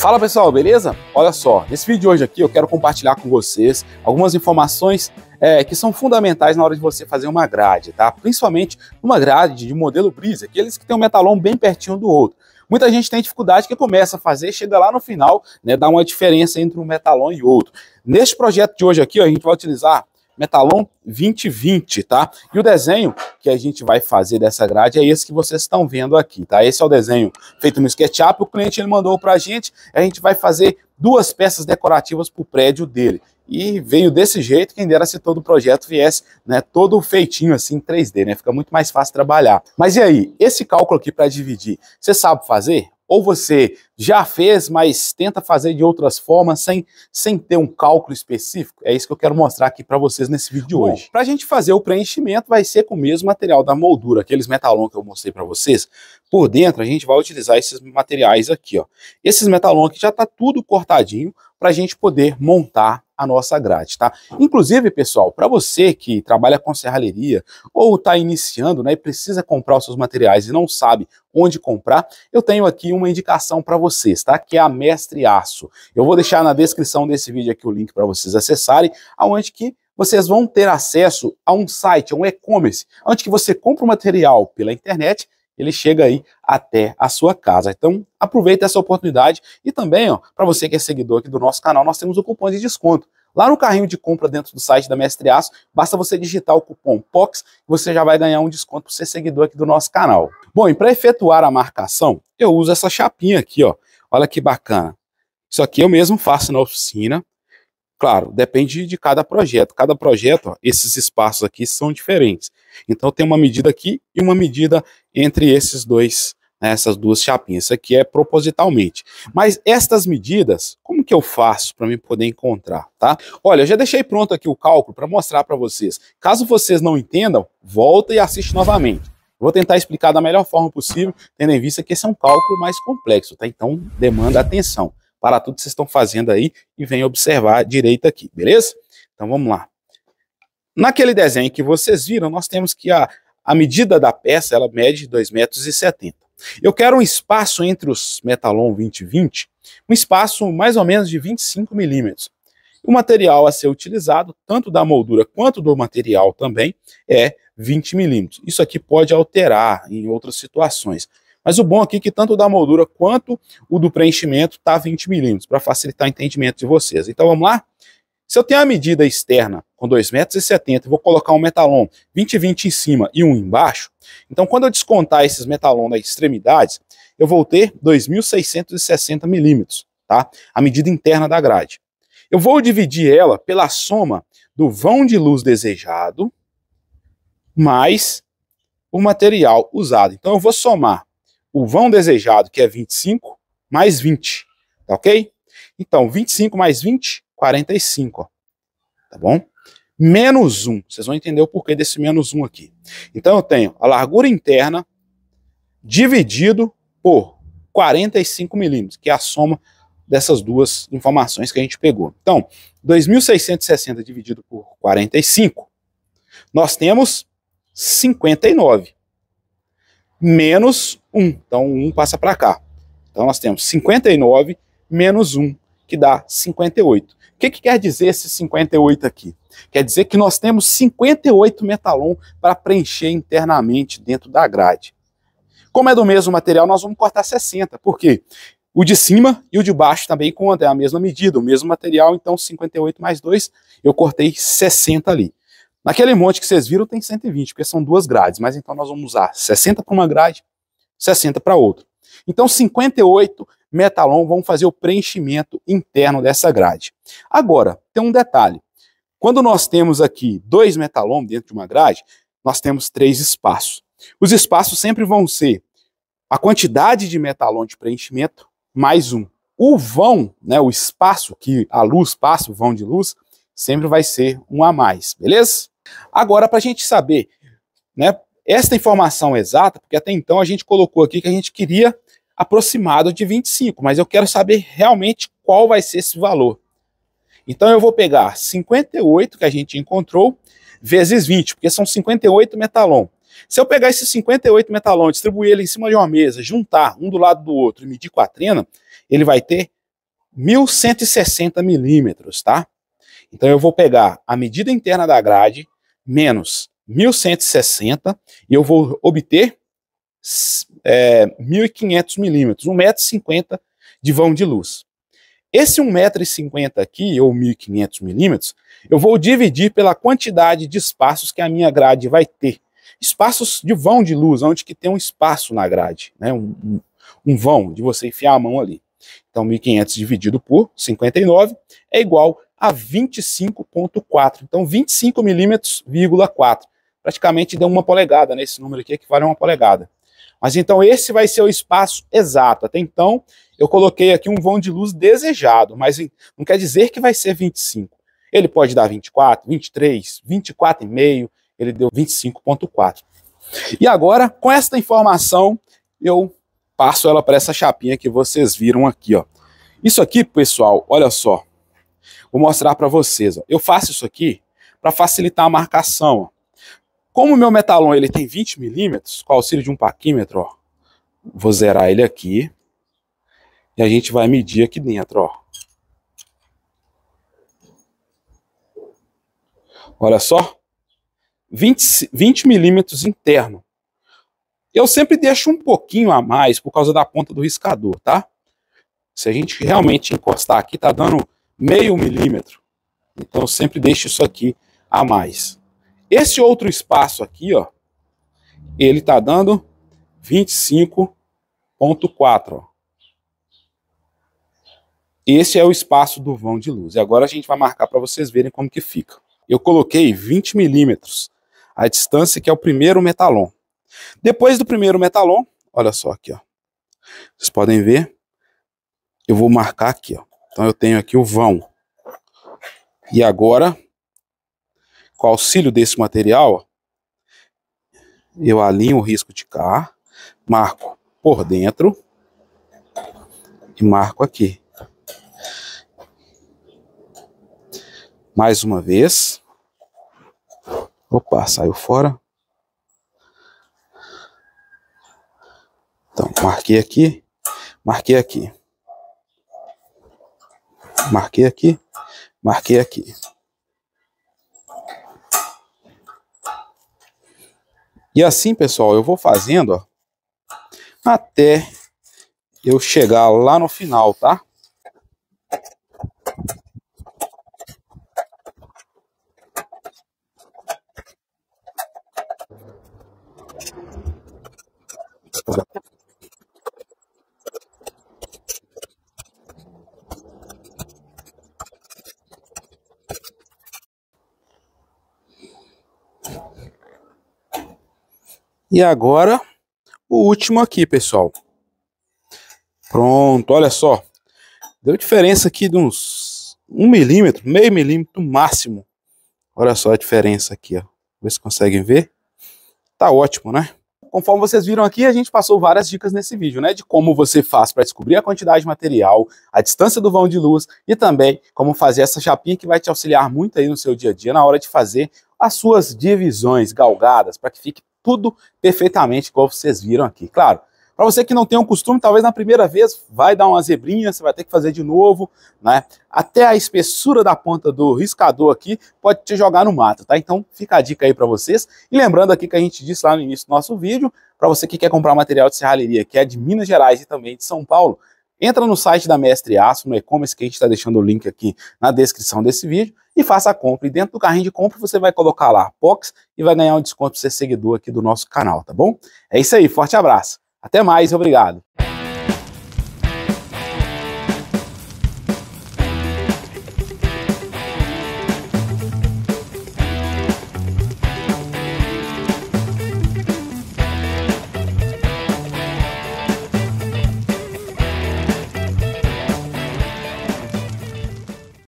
Fala pessoal, beleza? Olha só, nesse vídeo de hoje aqui eu quero compartilhar com vocês algumas informações é, que são fundamentais na hora de você fazer uma grade, tá? Principalmente uma grade de modelo Breeze, aqueles que tem um metalon bem pertinho do outro. Muita gente tem dificuldade que começa a fazer, chega lá no final, né, dá uma diferença entre um metalon e outro. Neste projeto de hoje aqui, ó, a gente vai utilizar Metalon 2020, tá? E o desenho que a gente vai fazer dessa grade é esse que vocês estão vendo aqui, tá? Esse é o desenho feito no SketchUp, o cliente ele mandou para a gente, a gente vai fazer duas peças decorativas para o prédio dele. E veio desse jeito, quem dera se todo o projeto viesse né, todo feitinho assim em 3D, né? Fica muito mais fácil trabalhar. Mas e aí, esse cálculo aqui para dividir, você sabe fazer? Ou você já fez, mas tenta fazer de outras formas sem, sem ter um cálculo específico? É isso que eu quero mostrar aqui para vocês nesse vídeo de hoje. Para a gente fazer o preenchimento, vai ser com o mesmo material da moldura, aqueles metalon que eu mostrei para vocês. Por dentro, a gente vai utilizar esses materiais aqui. Ó. Esses metalon aqui já está tudo cortadinho para a gente poder montar a nossa grade, tá? Inclusive, pessoal, para você que trabalha com serralheria ou está iniciando, né, e precisa comprar os seus materiais e não sabe onde comprar, eu tenho aqui uma indicação para vocês, tá? Que é a Mestre Aço. Eu vou deixar na descrição desse vídeo aqui o link para vocês acessarem, aonde que vocês vão ter acesso a um site, a um e-commerce, onde que você compra o material pela internet ele chega aí até a sua casa. Então, aproveita essa oportunidade e também, ó, para você que é seguidor aqui do nosso canal, nós temos o cupom de desconto. Lá no carrinho de compra dentro do site da Mestre Aço, basta você digitar o cupom POX e você já vai ganhar um desconto para ser seguidor aqui do nosso canal. Bom, e para efetuar a marcação, eu uso essa chapinha aqui, ó. Olha que bacana. Isso aqui eu mesmo faço na oficina. Claro, depende de cada projeto. Cada projeto, ó, esses espaços aqui são diferentes. Então tem uma medida aqui e uma medida entre esses dois, né, essas duas chapinhas. Isso aqui é propositalmente. Mas estas medidas, como que eu faço para me poder encontrar, tá? Olha, eu já deixei pronto aqui o cálculo para mostrar para vocês. Caso vocês não entendam, volta e assiste novamente. Vou tentar explicar da melhor forma possível, tendo em vista que esse é um cálculo mais complexo, tá? Então demanda atenção para tudo que vocês estão fazendo aí e vem observar direito aqui, beleza? Então vamos lá. Naquele desenho que vocês viram, nós temos que a, a medida da peça, ela mede 2,70 metros. Eu quero um espaço entre os Metalon 2020, um espaço mais ou menos de 25 milímetros. O material a ser utilizado, tanto da moldura quanto do material também, é 20 milímetros. Isso aqui pode alterar em outras situações. Mas o bom aqui é que tanto da moldura quanto o do preenchimento está 20 milímetros, para facilitar o entendimento de vocês. Então vamos lá? Se eu tenho a medida externa com 2,70 metros e vou colocar um metalon 20 20 em cima e um embaixo, então quando eu descontar esses metalon das extremidades, eu vou ter 2.660 milímetros, tá? A medida interna da grade. Eu vou dividir ela pela soma do vão de luz desejado mais o material usado. Então eu vou somar o vão desejado, que é 25, mais 20, tá ok? Então, 25 mais 20, 45, ó, tá bom? Menos 1, vocês vão entender o porquê desse menos 1 aqui. Então, eu tenho a largura interna dividido por 45 milímetros, que é a soma dessas duas informações que a gente pegou. Então, 2.660 dividido por 45, nós temos 59 menos 1. Então, 1 passa para cá. Então, nós temos 59 menos 1, que dá 58. O que, que quer dizer esse 58 aqui? Quer dizer que nós temos 58 metalon para preencher internamente dentro da grade. Como é do mesmo material, nós vamos cortar 60. Por quê? O de cima e o de baixo também conta, é a mesma medida, o mesmo material, então 58 mais 2, eu cortei 60 ali. Naquele monte que vocês viram tem 120, porque são duas grades, mas então nós vamos usar 60 para uma grade, 60 para outra. Então 58 metalon vão fazer o preenchimento interno dessa grade. Agora, tem um detalhe. Quando nós temos aqui dois metalon dentro de uma grade, nós temos três espaços. Os espaços sempre vão ser a quantidade de metalon de preenchimento mais um. O vão, né, o espaço que a luz passa, o vão de luz, sempre vai ser um a mais, beleza? Agora, para a gente saber né, esta informação exata, porque até então a gente colocou aqui que a gente queria aproximado de 25, mas eu quero saber realmente qual vai ser esse valor. Então eu vou pegar 58 que a gente encontrou, vezes 20, porque são 58 metalon. Se eu pegar esses 58 metalon, distribuir ele em cima de uma mesa, juntar um do lado do outro e medir com a trena, ele vai ter 1160 milímetros, tá? Então eu vou pegar a medida interna da grade menos 1160 e eu vou obter é, 1500 milímetros, 1,50m de vão de luz. Esse 1,50m aqui, ou 1.500 milímetros, eu vou dividir pela quantidade de espaços que a minha grade vai ter. Espaços de vão de luz, onde que tem um espaço na grade, né? um, um, um vão de você enfiar a mão ali. Então, 1.500 dividido por 59 é igual a 25.4. Então, 25 milímetros, Praticamente deu uma polegada, né? Número aqui equivale a uma polegada. Mas então esse vai ser o espaço exato. Até então, eu coloquei aqui um vão de luz desejado, mas não quer dizer que vai ser 25. Ele pode dar 24, 23, 24,5, ele deu 25,4. E agora, com esta informação, eu passo ela para essa chapinha que vocês viram aqui, ó. Isso aqui, pessoal, olha só. Vou mostrar para vocês, ó. Eu faço isso aqui para facilitar a marcação, ó. Como o meu metalon ele tem 20 milímetros, com auxílio de um paquímetro, ó, vou zerar ele aqui. E a gente vai medir aqui dentro, ó. Olha só. 20, 20 milímetros interno. Eu sempre deixo um pouquinho a mais por causa da ponta do riscador, tá? Se a gente realmente encostar aqui, tá dando meio milímetro. Então sempre deixo isso aqui a mais. Esse outro espaço aqui, ó, ele tá dando 25.4, Esse é o espaço do vão de luz. E agora a gente vai marcar para vocês verem como que fica. Eu coloquei 20 milímetros, a distância que é o primeiro metalon. Depois do primeiro metalon, olha só aqui, ó. Vocês podem ver, eu vou marcar aqui, ó. Então eu tenho aqui o vão. E agora com auxílio desse material, eu alinho o risco de K, marco por dentro e marco aqui. Mais uma vez. Opa, saiu fora. Então, marquei aqui, marquei aqui. Marquei aqui, marquei aqui. E assim, pessoal, eu vou fazendo ó, até eu chegar lá no final, tá? E agora, o último aqui, pessoal. Pronto, olha só. Deu diferença aqui de uns 1 um milímetro, meio milímetro máximo. Olha só a diferença aqui, ó. Vê se conseguem ver. Tá ótimo, né? Conforme vocês viram aqui, a gente passou várias dicas nesse vídeo, né? De como você faz para descobrir a quantidade de material, a distância do vão de luz e também como fazer essa chapinha que vai te auxiliar muito aí no seu dia a dia na hora de fazer as suas divisões galgadas para que fique tudo perfeitamente como vocês viram aqui. Claro, para você que não tem um costume, talvez na primeira vez vai dar uma zebrinha, você vai ter que fazer de novo, né? Até a espessura da ponta do riscador aqui pode te jogar no mato, tá? Então fica a dica aí para vocês. E lembrando aqui que a gente disse lá no início do nosso vídeo, para você que quer comprar material de serralheria, que é de Minas Gerais e também de São Paulo, Entra no site da Mestre Aço, no e-commerce, que a gente está deixando o link aqui na descrição desse vídeo, e faça a compra. E dentro do carrinho de compra você vai colocar lá Pox e vai ganhar um desconto para ser seguidor aqui do nosso canal, tá bom? É isso aí, forte abraço. Até mais, obrigado.